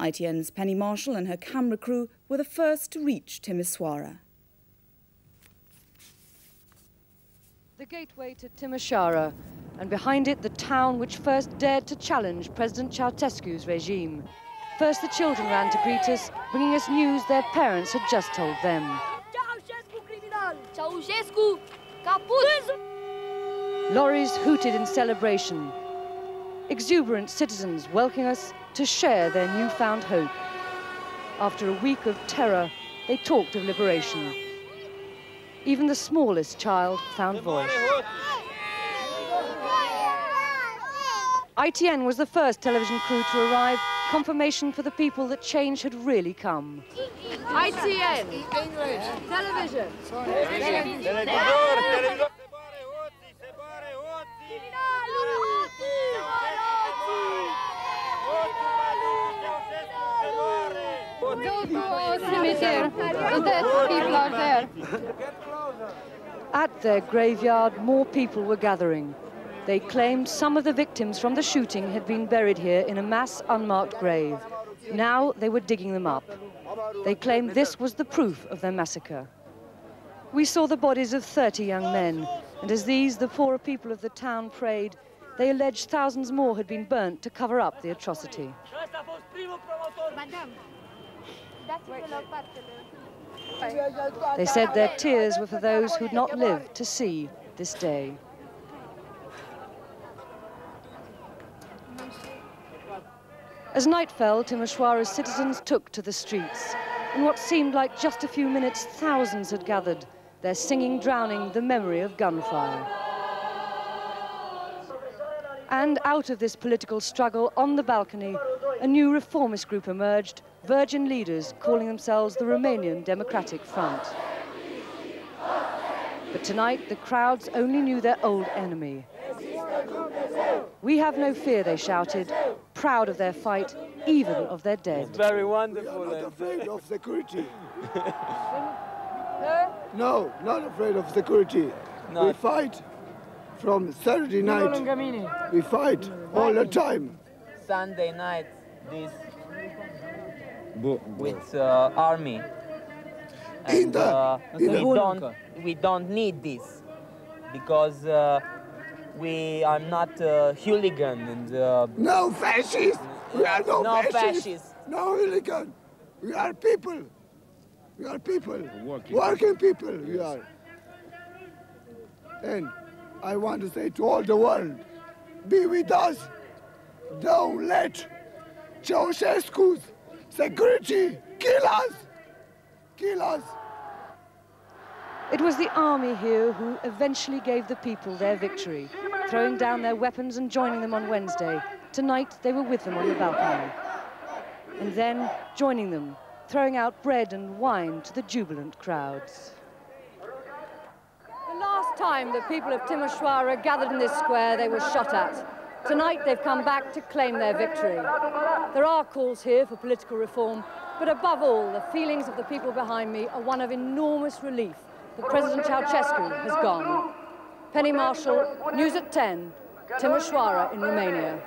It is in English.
ITN's Penny Marshall and her camera crew were the first to reach Timisoara. The gateway to Timisoara, and behind it the town which first dared to challenge President Ceausescu's regime. First the children ran to greet us, bringing us news their parents had just told them. Ceausescu criminal! Ceausescu caput! Lorries hooted in celebration. Exuberant citizens welcoming us to share their newfound hope. After a week of terror, they talked of liberation. Even the smallest child found voice. ITN was the first television crew to arrive, confirmation for the people that change had really come. ITN, English television. Go to cemetery. The dead people are there. At their graveyard, more people were gathering. They claimed some of the victims from the shooting had been buried here in a mass unmarked grave. Now they were digging them up. They claimed this was the proof of their massacre. We saw the bodies of 30 young men, and as these, the poorer people of the town, prayed, they alleged thousands more had been burnt to cover up the atrocity. They said their tears were for those who'd not lived to see this day. As night fell, Timisoara's citizens took to the streets. In what seemed like just a few minutes, thousands had gathered, their singing drowning the memory of gunfire. And out of this political struggle, on the balcony, a new reformist group emerged, virgin leaders calling themselves the Romanian Democratic Front. But tonight, the crowds only knew their old enemy. We have no fear, they shouted, proud of their fight, even of their dead. It's very wonderful. We are not afraid of security. no, not afraid of security. No. We fight from Saturday night. We fight all the time. Sunday night, this with uh, army. And uh, we don't we don't need this because uh, we are not uh, hooligan and uh, No fascists. We are no, No fascists. fascists. No hooligan. We are people. We are people. Working, people. We are. And I want to say to all the world, be with us. Don't let Ceausescu's security kill us. Kill us. It was the army here who eventually gave the people their victory, throwing down their weapons and joining them on Wednesday. Tonight, they were with them on the balcony. And then, joining them, throwing out bread and wine to the jubilant crowds. The last time the people of Timisoara gathered in this square, they were shot at. Tonight, they've come back to claim their victory. There are calls here for political reform, but above all, the feelings of the people behind me are one of enormous relief that President Ceausescu has gone. Penny Marshall, News at 10, Timisoara in Romania.